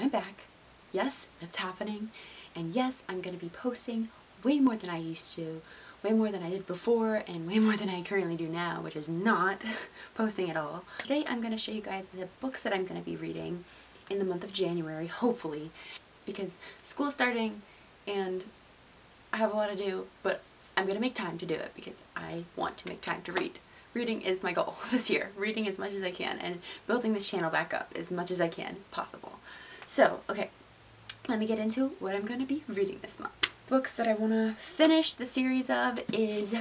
I'm back. Yes, it's happening. And yes, I'm going to be posting way more than I used to, way more than I did before, and way more than I currently do now, which is not posting at all. Today I'm going to show you guys the books that I'm going to be reading in the month of January, hopefully, because school's starting and I have a lot to do, but I'm going to make time to do it because I want to make time to read. Reading is my goal this year. Reading as much as I can and building this channel back up as much as I can possible. So, okay, let me get into what I'm going to be reading this month. Books that I want to finish the series of is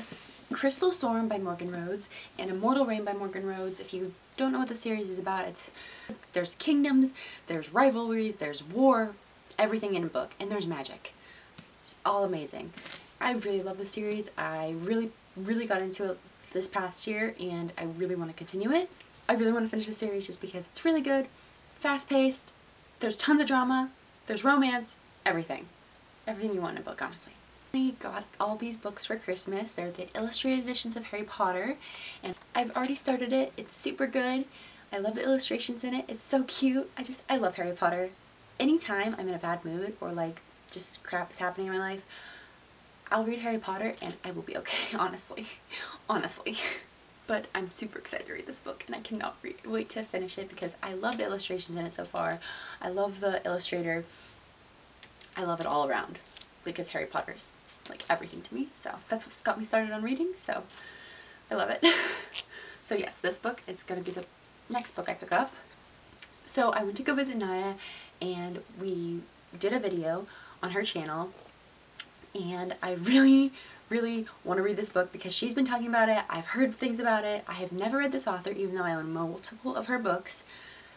Crystal Storm by Morgan Rhodes and Immortal Reign by Morgan Rhodes. If you don't know what the series is about, it's there's kingdoms, there's rivalries, there's war, everything in a book, and there's magic. It's all amazing. I really love the series. I really, really got into it this past year and I really want to continue it. I really want to finish the series just because it's really good, fast-paced, there's tons of drama, there's romance, everything. Everything you want in a book, honestly. I got all these books for Christmas. They're the illustrated editions of Harry Potter and I've already started it. It's super good. I love the illustrations in it. It's so cute. I just, I love Harry Potter. Anytime I'm in a bad mood or like just crap is happening in my life, I'll read Harry Potter and I will be okay, honestly. honestly. But I'm super excited to read this book and I cannot wait to finish it because I love the illustrations in it so far. I love the illustrator. I love it all around because Harry Potter's like everything to me. So that's what's got me started on reading. So I love it. so yes, this book is going to be the next book I pick up. So I went to go visit Naya and we did a video on her channel and I really, really want to read this book because she's been talking about it. I've heard things about it. I have never read this author even though I own multiple of her books.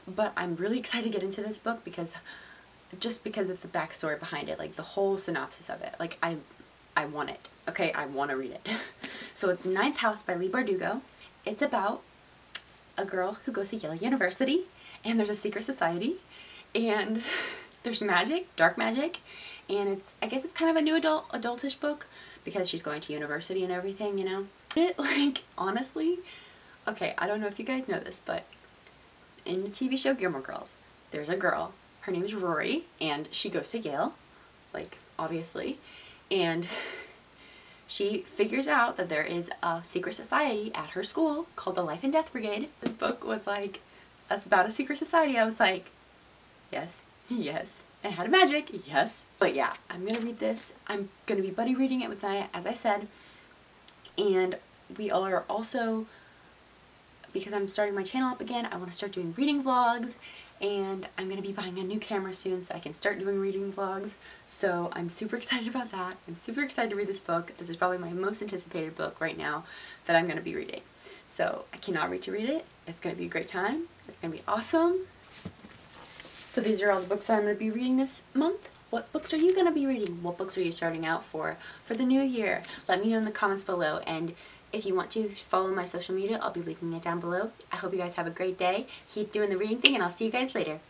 But I'm really excited to get into this book because just because of the backstory behind it, like the whole synopsis of it. Like I I want it. Okay, I want to read it. so it's Ninth House by Leigh Bardugo. It's about a girl who goes to Yale University and there's a secret society and there's magic, dark magic, and it's, I guess it's kind of a new adult, adultish book because she's going to university and everything, you know? It, like, honestly, okay, I don't know if you guys know this, but in the TV show Gilmore Girls, there's a girl, her name is Rory, and she goes to Yale, like, obviously, and she figures out that there is a secret society at her school called the Life and Death Brigade. This book was like, about a secret society. I was like, yes, yes, and had a magic, yes. But yeah, I'm gonna read this. I'm gonna be buddy reading it with Naya, as I said. And we are also, because I'm starting my channel up again, I want to start doing reading vlogs. And I'm to be buying a new camera soon so I can start doing reading vlogs. So I'm super excited about that. I'm super excited to read this book. This is probably my most anticipated book right now that I'm to be reading. So I cannot wait to read it. It's to be a great time. It's to be awesome. So these are all the books that I'm going to be reading this month. What books are you going to be reading? What books are you starting out for for the new year? Let me know in the comments below. And if you want to follow my social media, I'll be linking it down below. I hope you guys have a great day. Keep doing the reading thing, and I'll see you guys later.